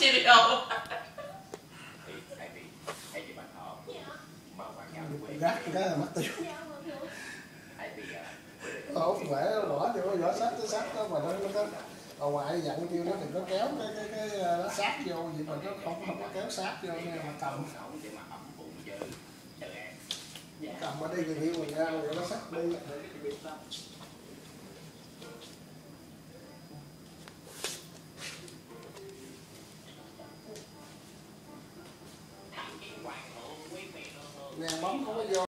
Cheerio thì ờ, ờ. cái là mất tiêu. Ờ, không phải bỏ cho nó vỏ sát tới sát đó mà nó nó bà ngoại dặn kêu nó đừng có kéo cái cái cái nó sát vô vậy mà nó không không có kéo sát vô nên mà cầm. Để mà bụng cầm ở đây thì hiểu mình ra rồi nó sát đi. Đèn bóng.